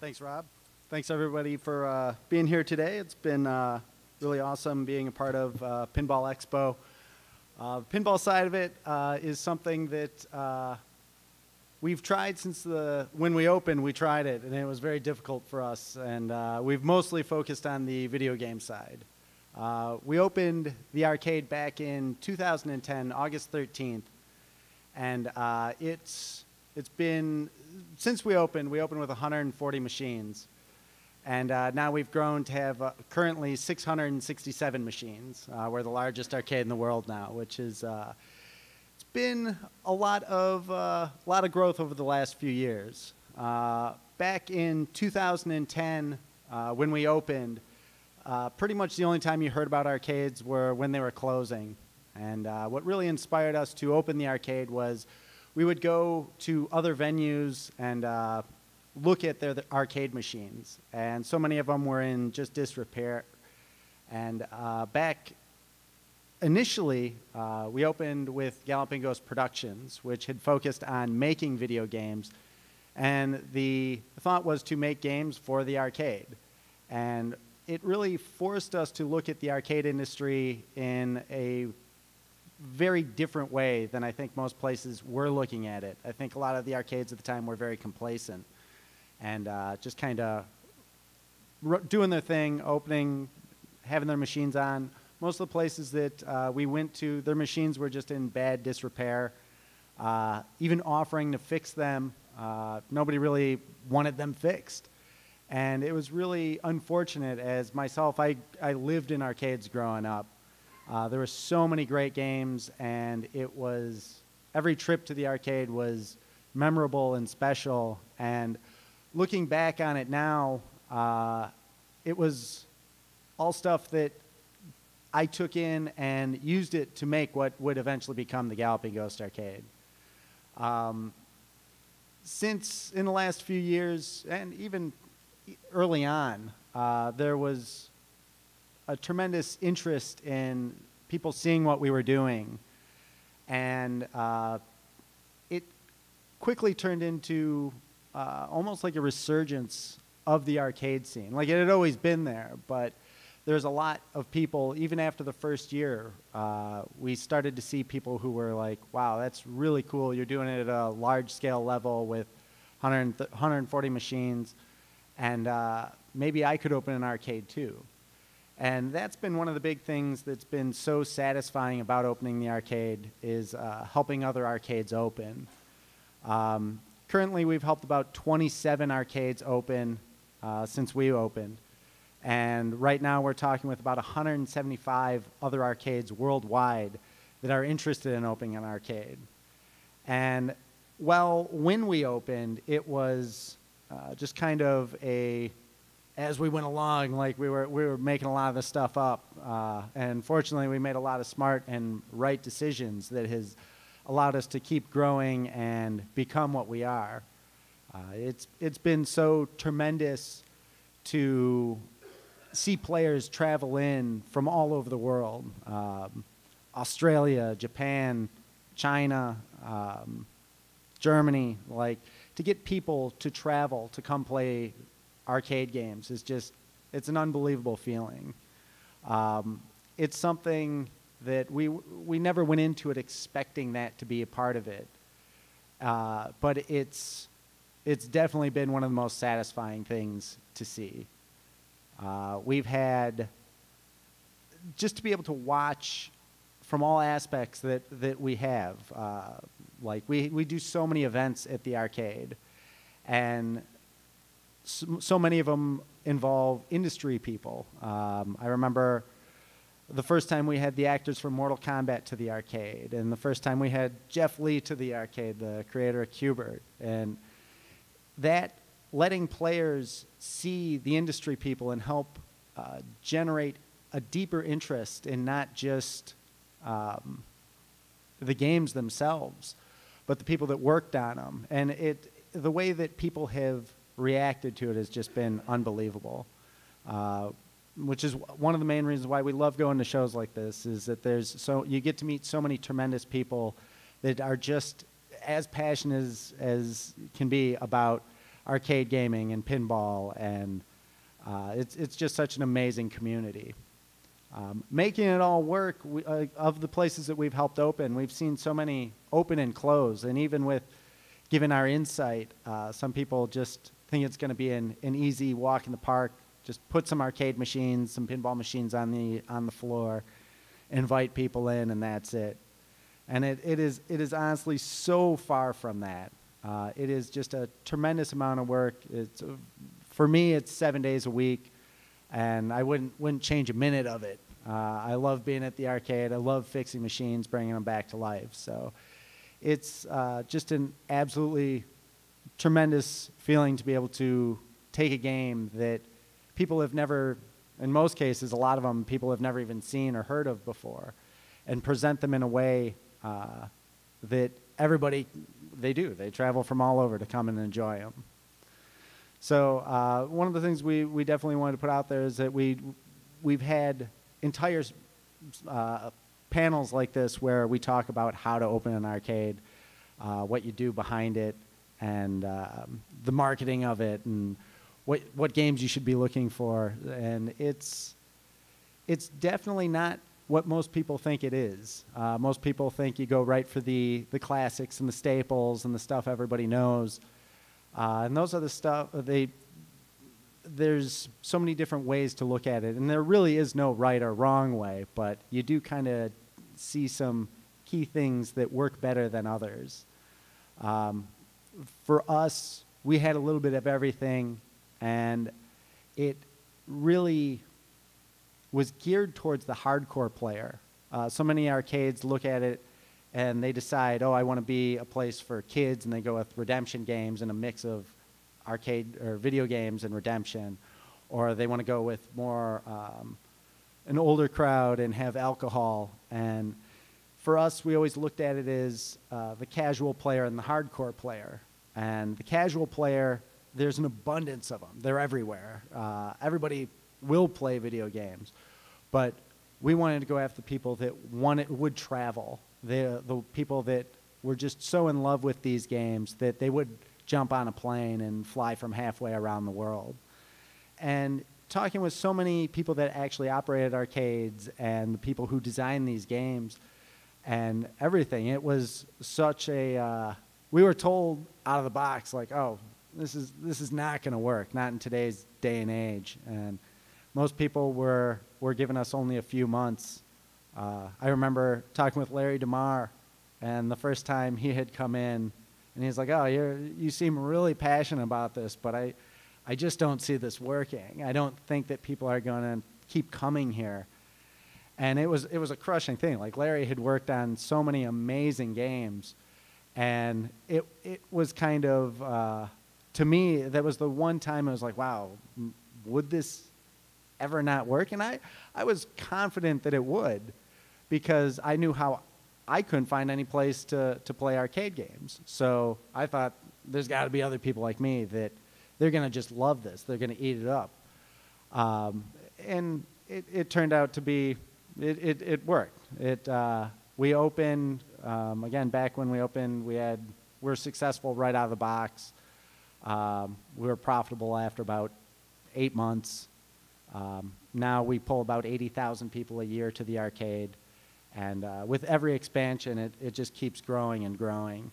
Thanks, Rob. Thanks, everybody, for uh, being here today. It's been uh, really awesome being a part of uh, Pinball Expo. Uh, pinball side of it uh, is something that uh, we've tried since the when we opened. We tried it, and it was very difficult for us. And we've mostly focused on the video game side. we opened the arcade back in 2010, August 13th, and it's it's been since we opened. We opened with 140 machines. And uh, now we've grown to have uh, currently 667 machines. Uh, we're the largest arcade in the world now, which is uh, it's been a lot of uh, a lot of growth over the last few years. Uh, back in 2010, when we opened, pretty much the only time you heard about arcades were when they were closing. And what really inspired us to open the arcade was we would go to other venues and look at their, arcade machines. And so many of them were in just disrepair. And uh, back initially, uh, we opened with Galloping Ghost Productions, which had focused on making video games. And the thought was to make games for the arcade. And it really forced us to look at the arcade industry in a very different way than I think most places were looking at it. I think a lot of the arcades at the time were very complacent and uh, just kind of doing their thing, opening, having their machines on. Most of the places that uh, we went to, their machines were just in bad disrepair. Uh, even offering to fix them, uh, nobody really wanted them fixed. And it was really unfortunate as myself, I, I lived in arcades growing up. Uh, there were so many great games, and it was every trip to the arcade was memorable and special. And looking back on it now, uh, it was all stuff that I took in and used it to make what would eventually become the Galloping Ghost Arcade. Um, since in the last few years, and even early on, uh, there was a tremendous interest in people seeing what we were doing. And uh, it quickly turned into uh, almost like a resurgence of the arcade scene. Like it had always been there, but there's a lot of people, even after the first year, uh, we started to see people who were like, wow, that's really cool. You're doing it at a large scale level with 100, 140 machines, and uh, maybe I could open an arcade too. And that's been one of the big things that's been so satisfying about opening the arcade is uh, helping other arcades open. Um, currently we've helped about 27 arcades open uh, since we opened. And right now we're talking with about 175 other arcades worldwide that are interested in opening an arcade. And well, when we opened, it was uh, just kind of a, as we went along, like we were, we were making a lot of this stuff up. Uh, and fortunately, we made a lot of smart and right decisions that has allowed us to keep growing and become what we are. Uh, it's, it's been so tremendous to see players travel in from all over the world um, Australia, Japan, China, um, Germany. Like, to get people to travel to come play arcade games is just, it's an unbelievable feeling. Um, it's something that we, we never went into it expecting that to be a part of it. Uh, but it's, it's definitely been one of the most satisfying things to see. Uh, we've had just to be able to watch from all aspects that, that we have. Uh, like we, we do so many events at the arcade, and so, so many of them involve industry people. Um, I remember the first time we had the actors from Mortal Kombat to the arcade, and the first time we had Jeff Lee to the arcade, the creator of Q*bert, and that letting players see the industry people and help uh, generate a deeper interest in not just um, the games themselves, but the people that worked on them, and it the way that people have reacted to it has just been unbelievable. Uh, which is one of the main reasons why we love going to shows like this is that there's so you get to meet so many tremendous people that are just as passionate as, as can be about arcade gaming and pinball, and uh, it's it's just such an amazing community. Um, making it all work we, uh, of the places that we've helped open, we've seen so many open and close, and even with given our insight, uh, some people just think it's going to be an, an easy walk in the park. Just put some arcade machines, some pinball machines on the on the floor, invite people in, and that's it. And it, it is it is honestly so far from that. Uh, it is just a tremendous amount of work. It's for me, it's seven days a week and I wouldn't wouldn't change a minute of it. Uh, I love being at the arcade. I love fixing machines, bringing them back to life. So it's uh, just an absolutely tremendous feeling to be able to take a game that people have never, in most cases, a lot of them people have never even seen or heard of before, and present them in a way uh, that everybody they do. They travel from all over to come and enjoy them. So uh, one of the things we, we definitely wanted to put out there is that we we've had entire uh, panels like this where we talk about how to open an arcade, uh, what you do behind it, and um, the marketing of it, and what what games you should be looking for. And it's it's definitely not what most people think it is. Uh, most people think you go right for the the classics and the staples and the stuff everybody knows. Uh, and those are the stuff they. There's so many different ways to look at it, and there really is no right or wrong way. But you do kind of see some key things that work better than others. Um, for us, we had a little bit of everything, and it really was geared towards the hardcore player. Uh, so many arcades look at it and they decide, oh, I want to be a place for kids, and they go with redemption games and a mix of arcade or video games and redemption, or they want to go with more um, an older crowd and have alcohol. And for us, we always looked at it as uh, the casual player and the hardcore player. And the casual player, there's an abundance of them. They're everywhere. Uh, everybody will play video games, but we wanted to go after people that wanted, would travel the, the people that were just so in love with these games that they would jump on a plane and fly from halfway around the world. And talking with so many people that actually operated arcades and the people who designed these games and everything, it was such a. Uh, we were told out of the box, like, oh, this is, this is not going to work, not in today's day and age. And most people were, were giving us only a few months uh, I remember talking with Larry DeMar, and the first time he had come in, and he's like, "Oh, you you seem really passionate about this, but I, I just don't see this working. I don't think that people are going to keep coming here." And it was it was a crushing thing. Like Larry had worked on so many amazing games, and it it was kind of uh, to me that was the one time I was like, "Wow, would this ever not work?" And I I was confident that it would because I knew how I couldn't find any place to, to play arcade games. So I thought there's got to be other people like me that they're going to just love this. They're going to eat it up. Um, and it, it turned out to be, it, it, it worked. It, uh, we opened, um, again, back when we opened, we had, we were successful right out of the box. Um, we were profitable after about eight months. Um, now we pull about 80,000 people a year to the arcade. And uh, with every expansion, it, it just keeps growing and growing.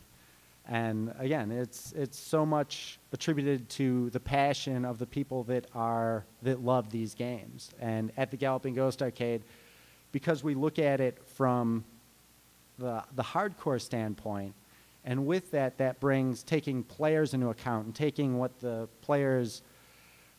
And again, it's, it's so much attributed to the passion of the people that, are, that love these games. And at the Galloping Ghost Arcade, because we look at it from the, the hardcore standpoint, and with that, that brings taking players into account and taking what the players'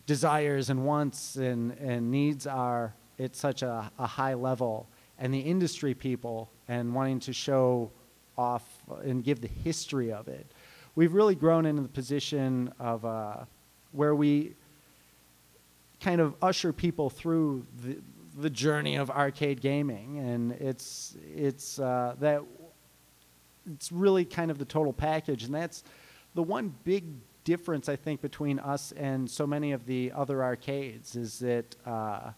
desires and wants and, and needs are at such a, a high level and the industry people and wanting to show off and give the history of it. We've really grown into the position of uh, where we kind of usher people through the, the journey of arcade gaming, and it's it's uh, that it's really kind of the total package, and that's the one big difference I think between us and so many of the other arcades is that uh,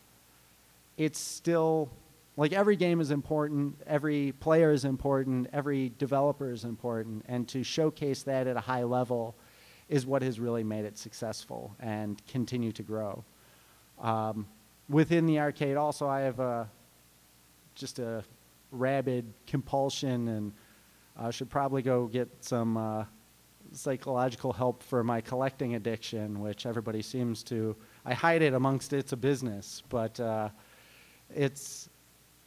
it's still like every game is important, every player is important, every developer is important, and to showcase that at a high level is what has really made it successful and continue to grow. Um, within the arcade, also, I have a, just a rabid compulsion and I should probably go get some uh, psychological help for my collecting addiction, which everybody seems to. I hide it amongst it's a business, but uh, it's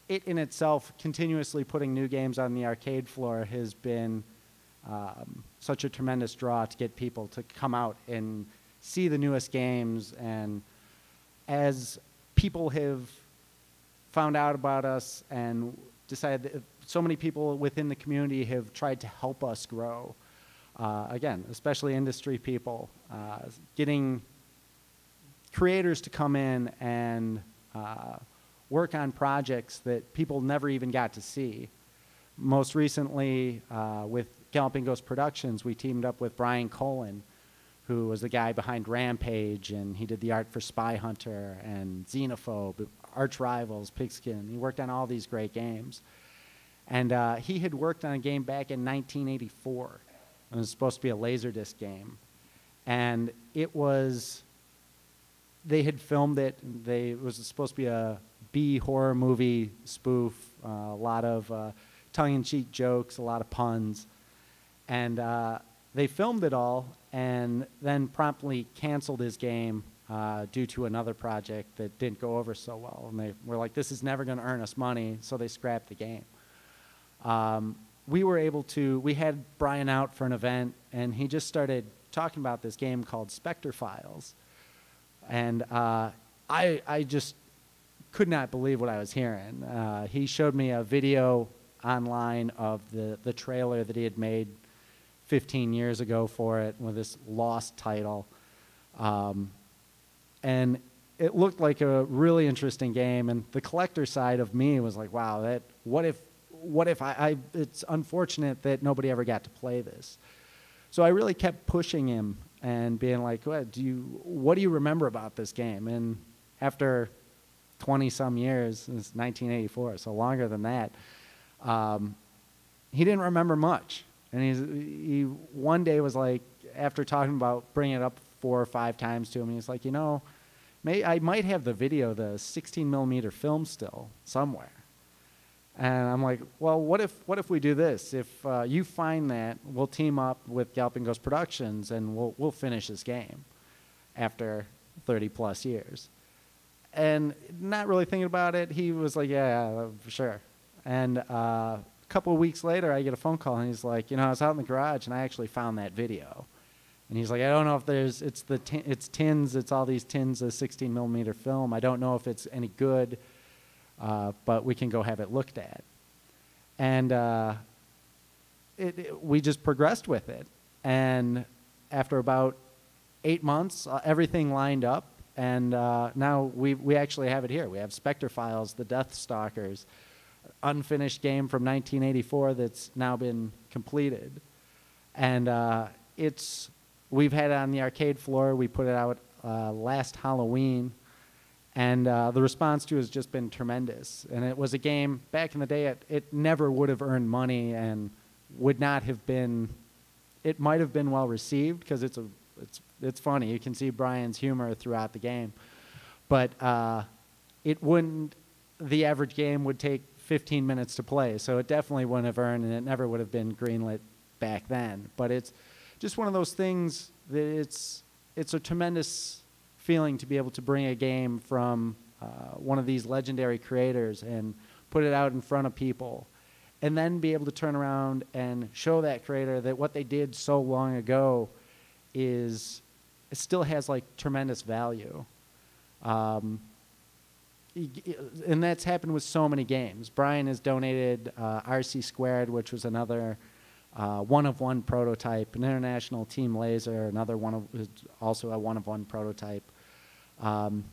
it in itself continuously putting new games on the arcade floor has been um, such a tremendous draw to get people to come out and see the newest games. And as people have found out about us and decided that so many people within the community have tried to help us grow. Uh, again, especially industry people, uh, getting creators to come in and uh, work on projects that people never even got to see. Most recently, uh, with Galloping Ghost Productions, we teamed up with Brian Colin, who was the guy behind Rampage, and he did the art for Spy Hunter and Xenophobe, Arch Rivals, Pigskin. He worked on all these great games. And uh, he had worked on a game back in 1984. It was supposed to be a Laserdisc game. And it was, they had filmed it. They, it was supposed to be a B horror movie spoof, uh, a lot of uh, tongue in cheek jokes, a lot of puns. And uh, they filmed it all and then promptly canceled his game uh, due to another project that didn't go over so well. And they were like, this is never going to earn us money, so they scrapped the game. Um, we were able to, we had Brian out for an event, and he just started talking about this game called Spectre Files. And uh, I, I just could not believe what I was hearing. Uh, he showed me a video online of the, the trailer that he had made 15 years ago for it with this lost title. Um, and it looked like a really interesting game. And the collector side of me was like, wow, that, what if, what if I, I it's unfortunate that nobody ever got to play this. So I really kept pushing him and being like, what do you, what do you remember about this game? And after 20 some years, it's 1984, so longer than that, um, he didn't remember much. And he's, he one day was like, after talking about bringing it up four or five times to him, he's like, you know, may, I might have the video, the 16 millimeter film still somewhere. And I'm like, well, what if, what if we do this? If uh, you find that, we'll team up with Galloping Ghost Productions and we'll, we'll finish this game after 30 plus years. And not really thinking about it, he was like, yeah, sure. And uh, couple of weeks later, I get a phone call, and he's like, you know, I was out in the garage, and I actually found that video. And he's like, I don't know if there's, it's the, it's tins, it's all these tins of 16 millimeter film. I don't know if it's any good, uh, but we can go have it looked at. And uh, it, it, we just progressed with it. And after about eight months, uh, everything lined up. And uh, now we, we actually have it here. We have Spectre Files, the Death Stalkers, unfinished game from 1984 that's now been completed. And uh, it's, we've had it on the arcade floor. We put it out uh, last Halloween. And uh, the response to it has just been tremendous. And it was a game, back in the day, it, it never would have earned money and would not have been, it might have been well received because it's, a, it's, it's funny. You can see Brian's humor throughout the game. But uh, it wouldn't, the average game would take 15 minutes to play. So it definitely wouldn't have earned, and it never would have been greenlit back then. But it's just one of those things that it's it's a tremendous feeling to be able to bring a game from uh, one of these legendary creators and put it out in front of people, and then be able to turn around and show that creator that what they did so long ago is it still has like tremendous value. Um, and that's happened with so many games. Brian has donated uh, RC Squared, which was another uh, one of one prototype, an international team laser, another one of also a one of one prototype. Um,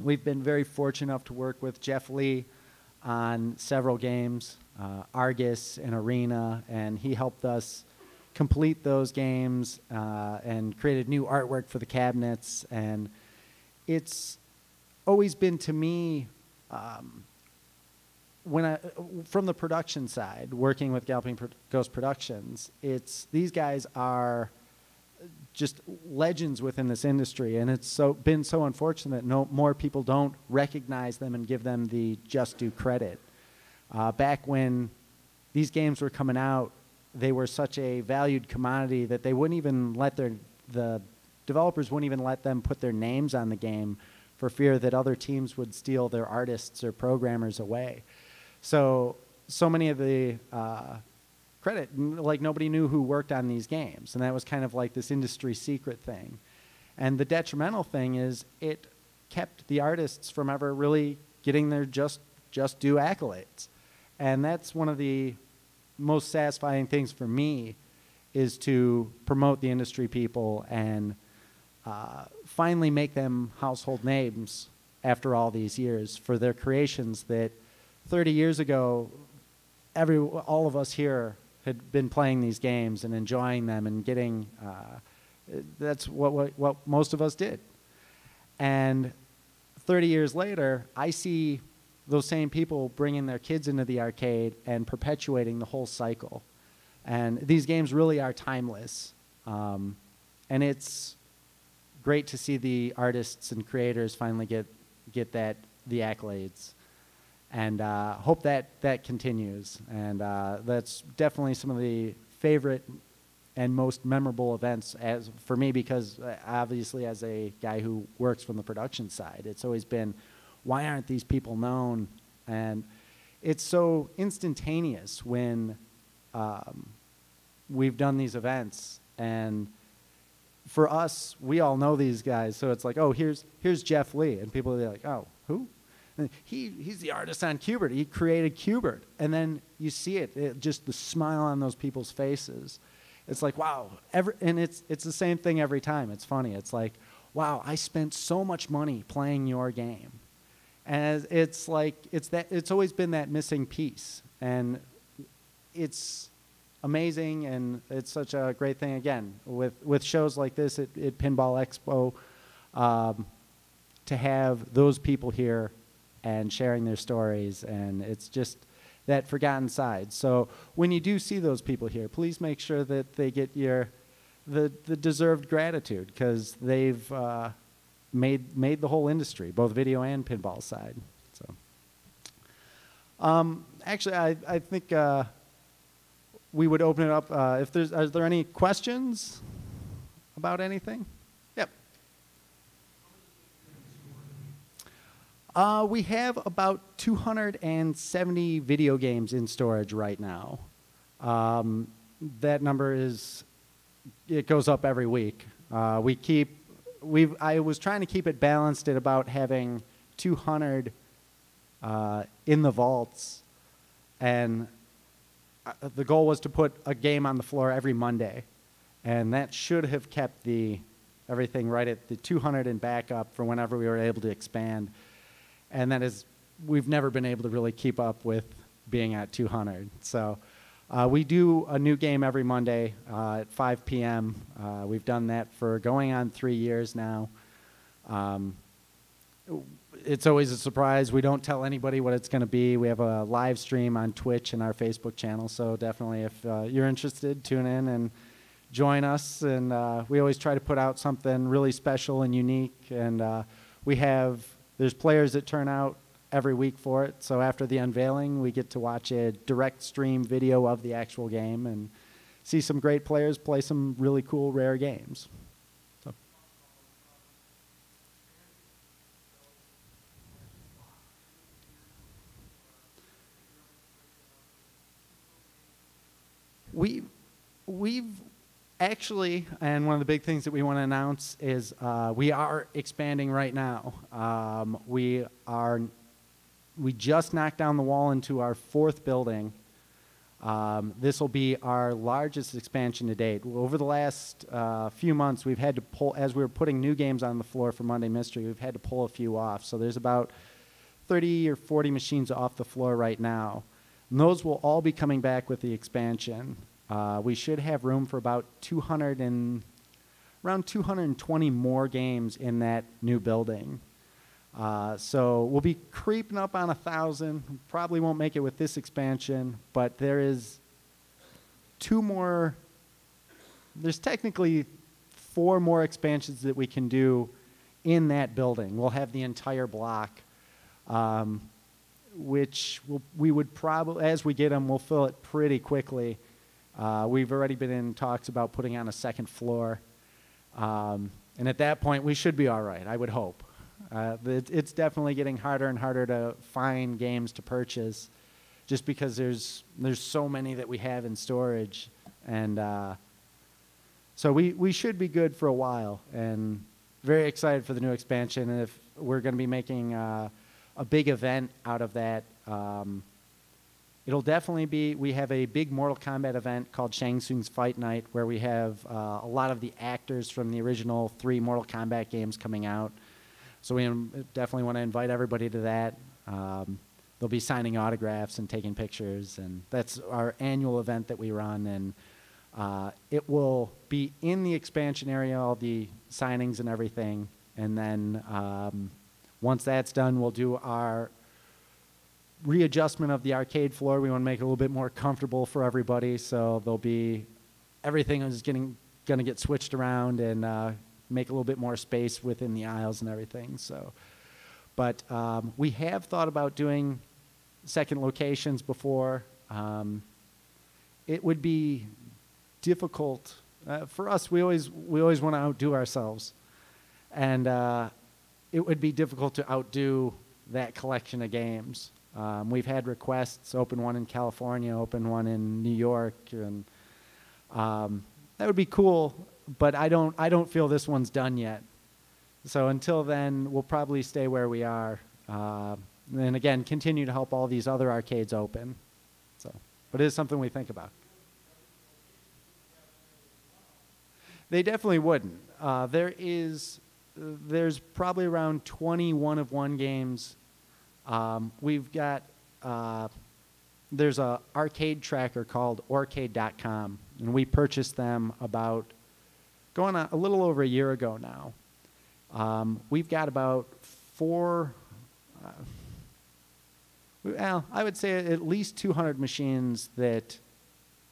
we've been very fortunate enough to work with Jeff Lee on several games, uh, Argus and Arena, and he helped us complete those games uh, and created new artwork for the cabinets. And it's always been to me um, when I, from the production side, working with Galloping Ghost Productions, it's these guys are just legends within this industry, and it's so been so unfortunate that no more people don't recognize them and give them the just due credit. Uh, back when these games were coming out, they were such a valued commodity that they wouldn't even let their the developers wouldn't even let them put their names on the game for fear that other teams would steal their artists or programmers away. So so many of the uh, credit. Like nobody knew who worked on these games, and that was kind of like this industry secret thing. And the detrimental thing is it kept the artists from ever really getting their just just due accolades, and that's one of the most satisfying things for me is to promote the industry people and uh, finally make them household names after all these years for their creations that 30 years ago every all of us here had been playing these games and enjoying them and getting uh, that's what, what, what most of us did. And 30 years later, I see those same people bringing their kids into the arcade and perpetuating the whole cycle. And these games really are timeless. Um, and it's great to see the artists and creators finally get, get that, the accolades and uh, hope that that continues. And uh, that's definitely some of the favorite and most memorable events as for me because uh, obviously as a guy who works from the production side, it's always been why aren't these people known? And it's so instantaneous when um, we've done these events and for us, we all know these guys, so it's like, oh, here's here's Jeff Lee, and people are like, oh, who? he, he's the artist on Q*bert. He created Q*bert. And then you see it, it, just the smile on those people's faces. It's like, wow. Every, and it's, it's the same thing every time. It's funny. It's like, wow, I spent so much money playing your game. And it's like, it's, that, it's always been that missing piece. And it's amazing, and it's such a great thing, again, with, with shows like this at, at Pinball Expo, um, to have those people here and sharing their stories. And it's just that forgotten side. So when you do see those people here, please make sure that they get your the, the deserved gratitude because they've uh, made made the whole industry, both video and pinball side. So um, actually, I I think uh, we would open it up. Uh, if there's are there any questions about anything? Uh, we have about 270 video games in storage right now. Um, that number is, it goes up every week. Uh, we keep, we I was trying to keep it balanced at about having 200 uh, in the vaults, and the goal was to put a game on the floor every Monday, and that should have kept the everything right at the 200 and back up for whenever we were able to expand and that is we've never been able to really keep up with being at 200. So uh, we do a new game every Monday uh, at 5 p.m. Uh, we've done that for going on three years now. Um, it's always a surprise. We don't tell anybody what it's going to be. We have a live stream on Twitch and our Facebook channel, so definitely if uh, you're interested, tune in and join us. And uh, we always try to put out something really special and unique. And uh, we have there's players that turn out every week for it. So after the unveiling, we get to watch a direct stream video of the actual game and see some great players play some really cool, rare games. So. We, we've actually, and one of the big things that we want to announce is uh, we are expanding right now. Um, we are, we just knocked down the wall into our fourth building. Um, this will be our largest expansion to date. Over the last uh, few months, we've had to pull, as we were putting new games on the floor for Monday Mystery, we've had to pull a few off. So there's about 30 or 40 machines off the floor right now. And those will all be coming back with the expansion. Uh, we should have room for about 200 and around 220 more games in that new building. Uh, so we'll be creeping up on a thousand. Probably won't make it with this expansion, but there is two more. There's technically four more expansions that we can do in that building. We'll have the entire block, um, which we'll, we would probably, as we get them, we'll fill it pretty quickly. Uh, we've already been in talks about putting on a second floor. Um, and at that point, we should be all right, I would hope. Uh, it, it's definitely getting harder and harder to find games to purchase just because there's, there's so many that we have in storage. And uh, so we, we should be good for a while. And very excited for the new expansion. And if we're going to be making uh, a big event out of that, um, it'll definitely be. We have a big Mortal Kombat event called Shang Tsung's Fight Night, where we have uh, a lot of the actors from the original three Mortal Kombat games coming out. So we definitely want to invite everybody to that. Um, they'll be signing autographs and taking pictures, and that's our annual event that we run. And uh, it will be in the expansion area, all the signings and everything. And then um, once that's done, we'll do our readjustment of the arcade floor. We want to make it a little bit more comfortable for everybody. So there'll be everything is getting going to get switched around and uh, make a little bit more space within the aisles and everything. So, but um, we have thought about doing second locations before. Um, it would be difficult uh, for us. We always we always want to outdo ourselves, and uh, it would be difficult to outdo that collection of games. Um, we've had requests, open one in California, open one in New York, and um, that would be cool. But I don't I don't feel this one's done yet. So until then, we'll probably stay where we are. Uh, and again, continue to help all these other arcades open. So, but it is something we think about. They definitely wouldn't. Uh, there is, there's probably around 21 of one games. Um, we've got, uh, there's a arcade tracker called Aurcade.com, and we purchased them about going on a little over a year ago now. Um, we've got about four, uh, well, I would say at least 200 machines that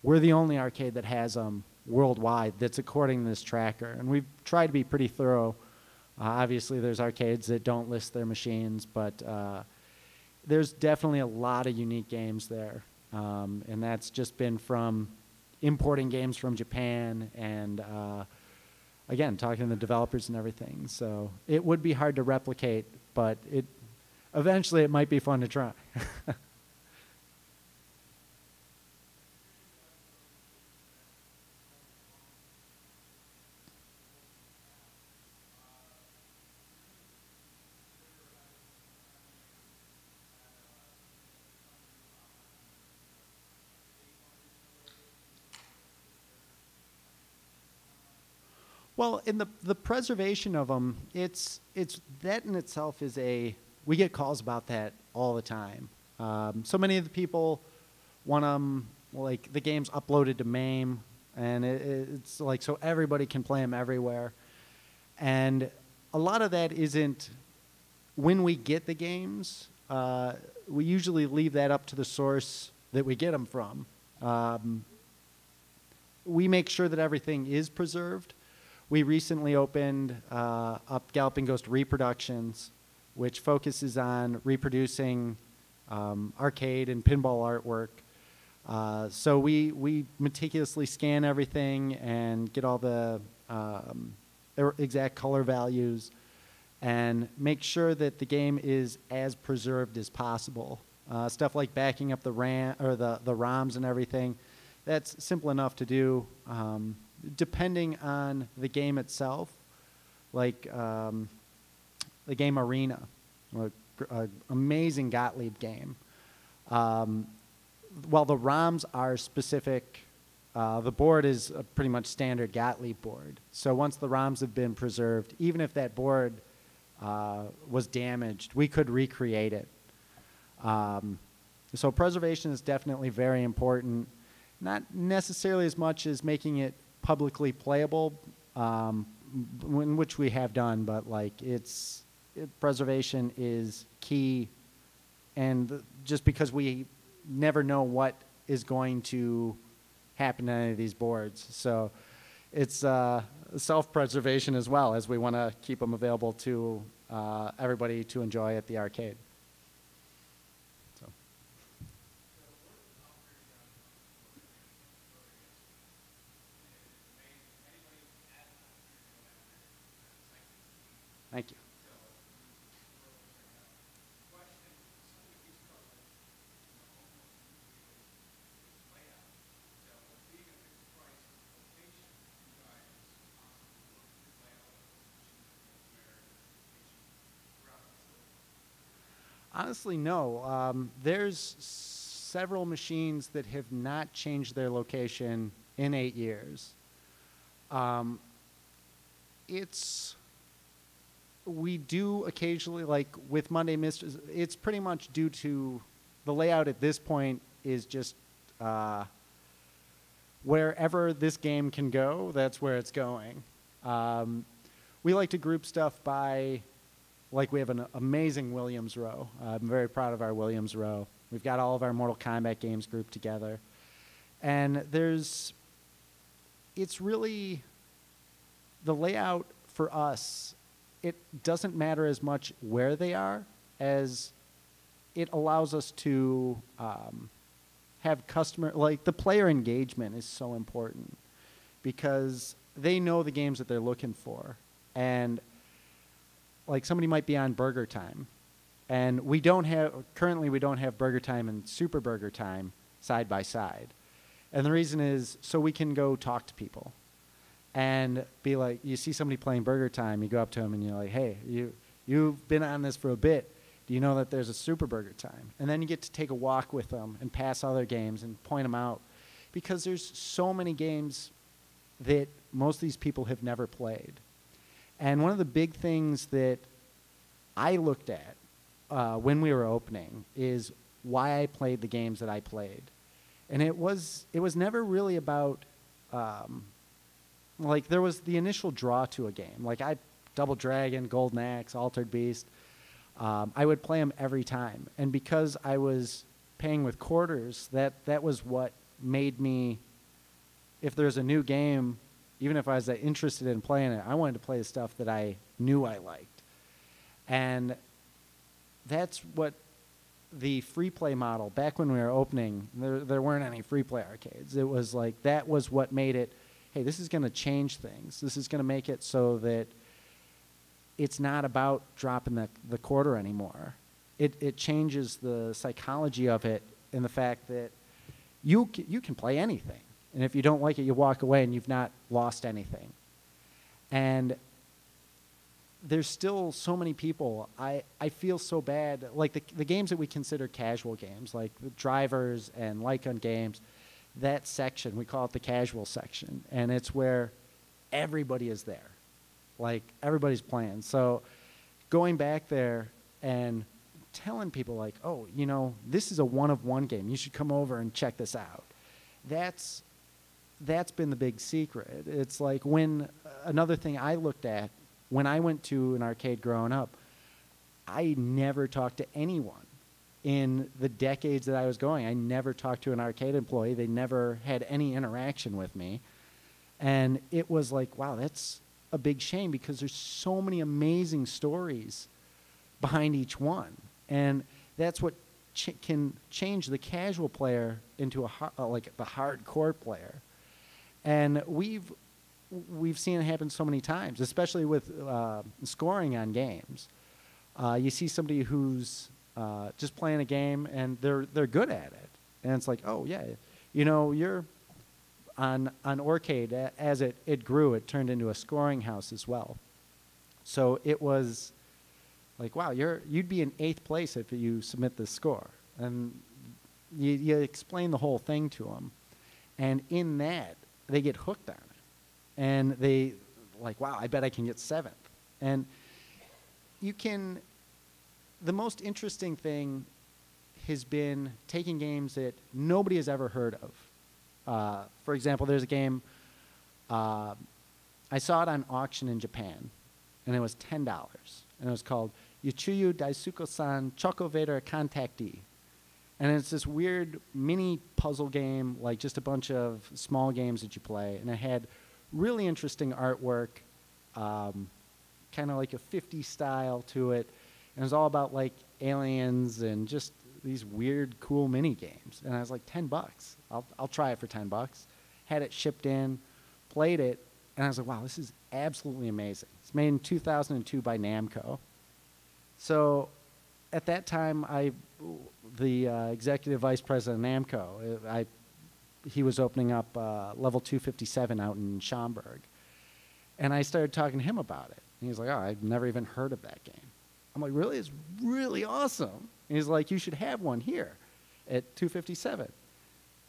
we're the only arcade that has them worldwide that's according to this tracker. And we've tried to be pretty thorough. Uh, obviously, there's arcades that don't list their machines, but uh, there's definitely a lot of unique games there. Um, and that's just been from importing games from Japan and, uh, again, talking to the developers and everything. So it would be hard to replicate, but it eventually it might be fun to try. Well, in the the preservation of them, it's it's that in itself is a we get calls about that all the time. Um, so many of the people want them like the games uploaded to MAME, and it, it's like so everybody can play them everywhere. And a lot of that isn't when we get the games. Uh, we usually leave that up to the source that we get them from. Um, we make sure that everything is preserved we recently opened uh, up Galloping Ghost Reproductions, which focuses on reproducing um, arcade and pinball artwork. Uh, so we, we meticulously scan everything and get all the um, er, exact color values and make sure that the game is as preserved as possible. Uh, stuff like backing up the RAM or the, the ROMs and everything, that's simple enough to do. Um, depending on the game itself, like um, the game Arena, an amazing Gottlieb game. Um, while the ROMs are specific, uh, the board is a pretty much standard Gottlieb board. So once the ROMs have been preserved, even if that board uh, was damaged, we could recreate it. Um, so preservation is definitely very important. Not necessarily as much as making it publicly playable, um, in which we have done, but like it's it, preservation is key, and just because we never know what is going to happen to any of these boards, so it's uh, self-preservation as well, as we want to keep them available to uh, everybody to enjoy at the arcade. So. Thank you. Honestly, no. Um, there's several machines that have not changed their location in eight years. Um, it's we do occasionally like with Monday Mysteries. It's pretty much due to the layout at this point is just uh, wherever this game can go. That's where it's going. Um, we like to group stuff by like we have an amazing Williams row. Uh, I'm very proud of our Williams row. We've got all of our Mortal Kombat games grouped together. And there's, it's really, the layout for us, it doesn't matter as much where they are as it allows us to um, have customer, like the player engagement is so important because they know the games that they're looking for. And like somebody might be on Burger Time, and we don't have currently we don't have Burger Time and Super Burger Time side by side, and the reason is so we can go talk to people, and be like, you see somebody playing Burger Time, you go up to them and you're like, hey, you you've been on this for a bit. Do you know that there's a Super Burger Time? And then you get to take a walk with them and pass other games and point them out, because there's so many games that most of these people have never played and one of the big things that I looked at uh, when we were opening is why I played the games that I played. And it was, it was never really about, um, like, there was the initial draw to a game. Like, I, Double Dragon, Golden Axe, Altered Beast, um, I would play them every time. And because I was paying with quarters, that, that was what made me, if there's a new game even if I was uh, interested in playing it, I wanted to play stuff that I knew I liked. And that's what the free play model, back when we were opening, there, there weren't any free play arcades. It was like that was what made it hey, this is going to change things. This is going to make it so that it's not about dropping the, the quarter anymore. It, it changes the psychology of it in the fact that you, you can play anything. And if you don't like it, you walk away and you've not lost anything. And there's still so many people. I, I feel so bad. Like the, the games that we consider casual games, like the drivers and light gun games, that section, we call it the casual section. And it's where everybody is there. Like everybody's playing. So going back there and telling people, like, oh, you know, this is a one of one game. You should come over and check this out. That's that's been the big secret. It's like when another thing I looked at when I went to an arcade growing up, I never talked to anyone in the decades that I was going. I never talked to an arcade employee. They never had any interaction with me. And it was like, wow, that's a big shame because there's so many amazing stories behind each one. And that's what ch can change the casual player into a like the hardcore player. And we've we've seen it happen so many times, especially with uh, scoring on games. Uh, you see somebody who's uh, just playing a game and they're they're good at it, and it's like, oh yeah, you know, you're on on Aurcade as it it grew, it turned into a scoring house as well. So it was like, wow, you're you'd be in eighth place if you submit this score, and you, you explain the whole thing to them, and in that they get hooked on it. And they, like, wow, I bet I can get seventh. And you can, the most interesting thing has been taking games that nobody has ever heard of. Uh, for example, there's a game, uh, I saw it on auction in Japan, and it was $10. And it was called Yuchuyu Daisuko-san Choco Vader Contactee. And it's this weird mini puzzle game, like just a bunch of small games that you play. And it had really interesting artwork, um, kind of like a 50 style to it. And it was all about like aliens and just these weird, cool mini games. And I was like, 10 bucks. I'll, I'll try it for 10 bucks. Had it shipped in, played it, and I was like, wow, this is absolutely amazing. It's made in 2002 by Namco. So at that time, I, the uh, executive vice president of Namco, uh, I, he was opening up uh, level 257 out in Schaumburg. And I started talking to him about it. And he was like, oh, I've never even heard of that game. I'm like, really? It's really awesome. And he's like, you should have one here at 257.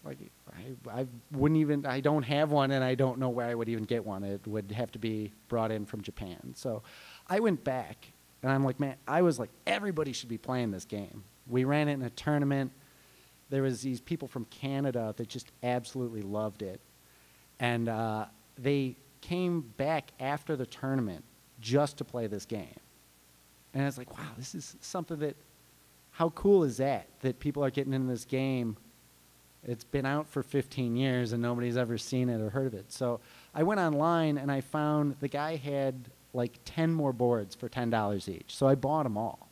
Like, I, I wouldn't even, I don't have one and I don't know where I would even get one. It would have to be brought in from Japan. So I went back and I'm like, man, I was like, everybody should be playing this game. We ran it in a tournament. There was these people from Canada that just absolutely loved it. And uh, they came back after the tournament just to play this game. And I was like, wow, this is something that, how cool is that? That people are getting into this game. It's been out for 15 years and nobody's ever seen it or heard of it. So I went online and I found the guy had like 10 more boards for $10 each. So I bought them all.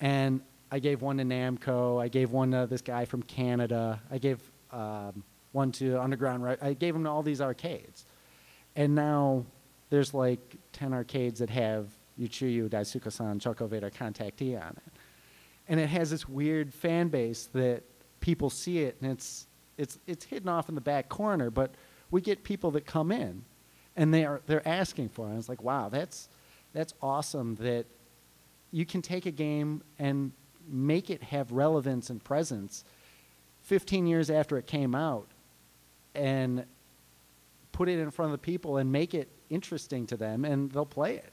And I gave one to Namco. I gave one to this guy from Canada. I gave um, one to Underground. I gave them to all these arcades. And now there's like 10 arcades that have Uchuu Daisakusen Choco Vader Contactee on it. And it has this weird fan base that people see it and it's, it's, it's hidden off in the back corner, but we get people that come in and they are, they're asking for it. And it's like, wow, that's, that's awesome that you can take a game and make it have relevance and presence 15 years after it came out and put it in front of the people and make it interesting to them and they'll play it.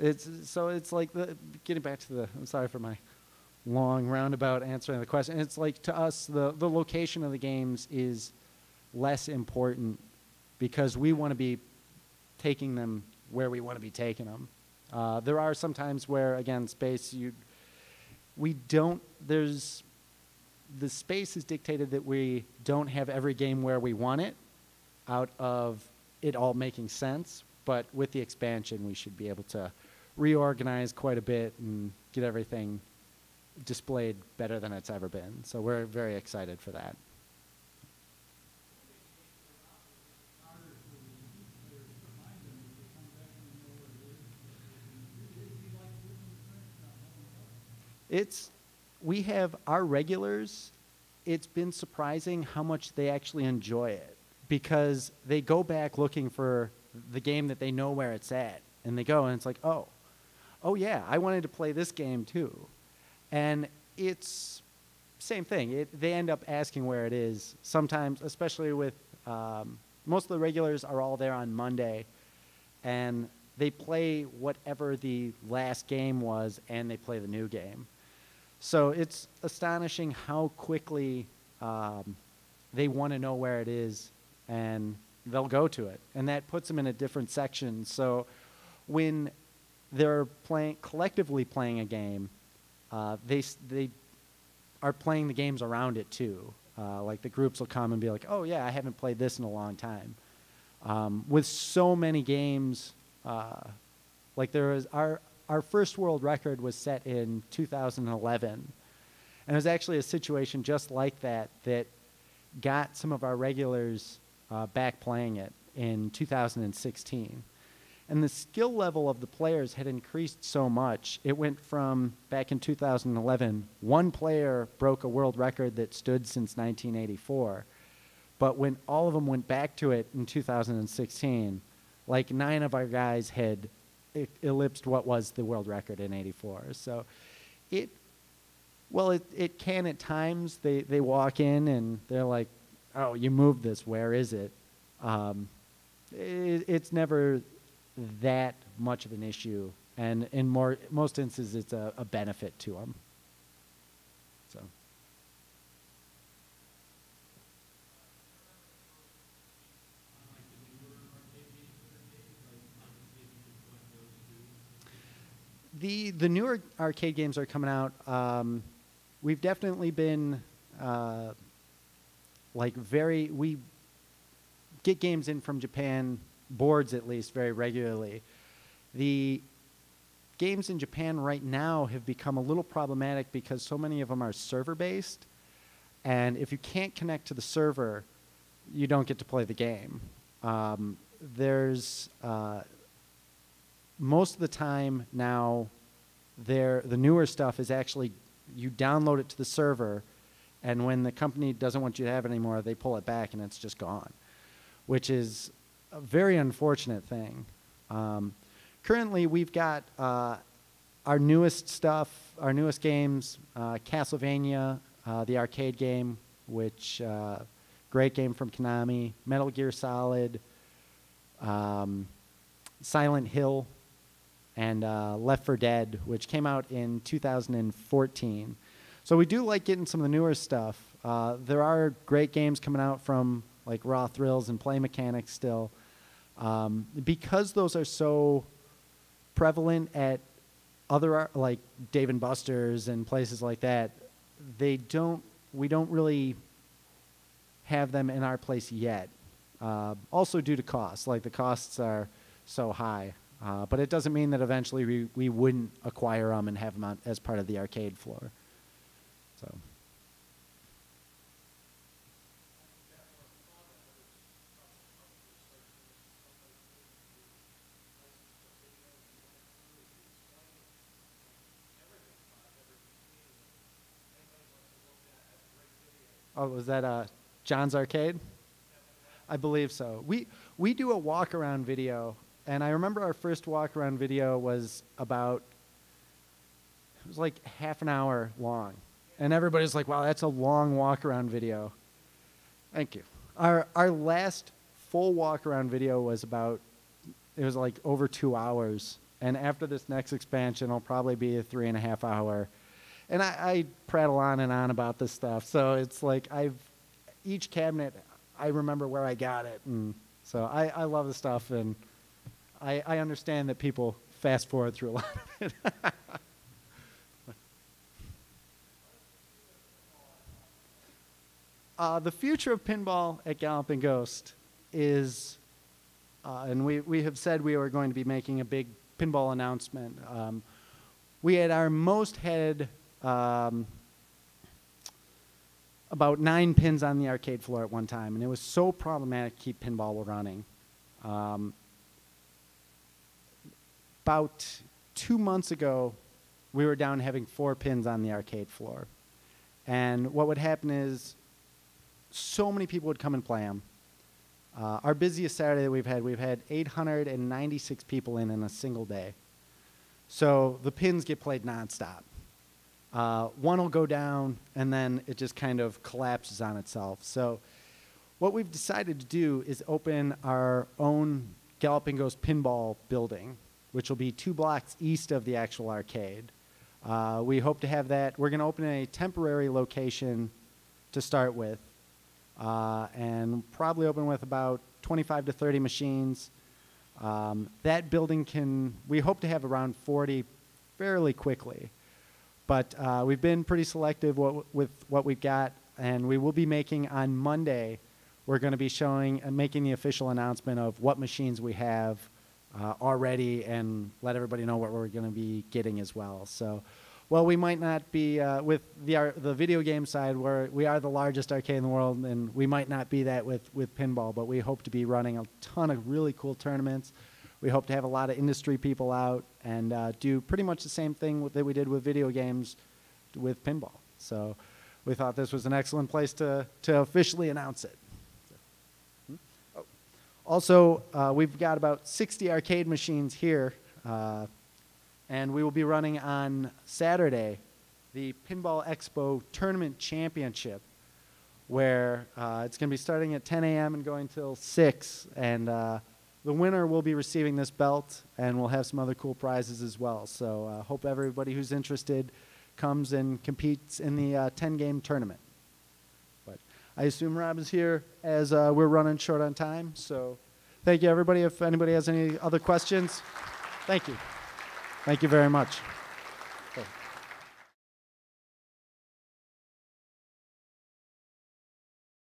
It's so it's like the getting back to the. I'm sorry for my long roundabout answering the question. It's like to us the the location of the games is less important because we want to be taking them where we want to be taking them. Uh, there are some times where again space you we don't there's the space is dictated that we don't have every game where we want it out of it all making sense but with the expansion we should be able to reorganize quite a bit and get everything displayed better than it's ever been. So we're very excited for that. It's we have our regulars. It's been surprising how much they actually enjoy it because they go back looking for the game that they know where it's at, and they go and it's like, oh, oh yeah, I wanted to play this game too. And it's same thing. It, they end up asking where it is. Sometimes, especially with um, most of the regulars are all there on Monday, and they play whatever the last game was, and they play the new game. So it's astonishing how quickly um, they want to know where it is, and they'll go to it, and that puts them in a different section. So when they're playing collectively playing a game. Uh, they they are playing the games around it too. Uh, like the groups will come and be like, "Oh yeah, I haven't played this in a long time." Um, with so many games, uh, like there was our our first world record was set in 2011, and it was actually a situation just like that that got some of our regulars uh, back playing it in 2016 and the skill level of the players had increased so much. It went from back in 2011, one player broke a world record that stood since 1984. But when all of them went back to it in 2016, like nine of our guys had ellipsed what was the world record in 84. So it, well, it, it can at times. They, they walk in and they're like, oh, you moved this, where is it? Um, it it's never that much of an issue, and in more most instances, it's a, a benefit to them. So. The the newer arcade games are coming out. Um, we've definitely been uh, like very we get games in from Japan, boards at least, very regularly. The games in Japan right now have become a little problematic because so many of them are server based. And if you can't connect to the server, you don't get to play the game. Um, there's uh, most of the time now, there the newer stuff is actually you download it to the server, and when the company doesn't want you to have it anymore, they pull it back and it's just gone, which is a very unfortunate thing. Um, currently, we've got uh, our newest stuff, our newest games, uh, Castlevania, uh, the arcade game, which uh, great game from Konami, Metal Gear Solid, um, Silent Hill, and uh, Left 4 Dead, which came out in 2014. So we do like getting some of the newer stuff. Uh, there are great games coming out from like Raw Thrills and Play Mechanix still. Um, because those are so prevalent at other like Dave and Buster's and places like that, they don't. We don't really have them in our place yet. Uh, also due to costs, like the costs are so high. Uh, but it doesn't mean that eventually we, we wouldn't acquire them and have them as part of the arcade floor. So. Oh, was that uh, John's Arcade? I believe so. We we do a walk around video, and I remember our first walk around video was about it was like half an hour long, and everybody's like, "Wow, that's a long walk around video." Thank you. Our our last full walk around video was about it was like over two hours, and after this next expansion, it'll probably be a three and a half hour. And I, I prattle on and on about this stuff, so it's like I've each cabinet I remember where I got it. And so I, I love the stuff, and I, I understand that people fast forward through a lot of it. uh, the future of pinball at Galloping Ghost is, uh, and we, we have said we were going to be making a big pinball announcement. Um, we had our most had um, about nine pins on the arcade floor at one time, and it was so problematic to keep pinball running. Um, about two months ago, we were down having four pins on the arcade floor. And what would happen is so many people would come and play them. Uh, our busiest Saturday that we've had, we've had 896 people in in a single day. So the pins get played nonstop. Uh, one will go down, and then it just kind of collapses on itself. So, what we've decided to do is open our own Galloping Ghost pinball building, which will be two blocks east of the actual arcade. Uh, we hope to have that. We're going to open a temporary location to start with, uh, and probably open with about 25 to 30 machines. Um, that building can, we hope to have around 40 fairly quickly. But uh, we've been pretty selective what, with what we've got, and we will be making on Monday. We're going to be showing and making the official announcement of what machines we have uh, already, and let everybody know what we're going to be getting as well. So, well, we might not be uh, with the the video game side, where we are the largest arcade in the world, and we might not be that with with pinball, but we hope to be running a ton of really cool tournaments. We hope to have a lot of industry people out and uh, do pretty much the same thing that we did with video games with pinball. So we thought this was an excellent place to, to officially announce it. Also, uh, we've got about 60 arcade machines here, uh, and we will be running on Saturday the Pinball Expo Tournament Championship, where uh, it's going to be starting at 10 a.m. and going till 6. And uh, the winner will be receiving this belt, and we'll have some other cool prizes as well. So uh, hope everybody who's interested comes and competes in the uh, 10 game tournament. I assume Rob is here as uh, we're running short on time. So thank you, everybody. If anybody has any other questions, thank you. Thank you very much.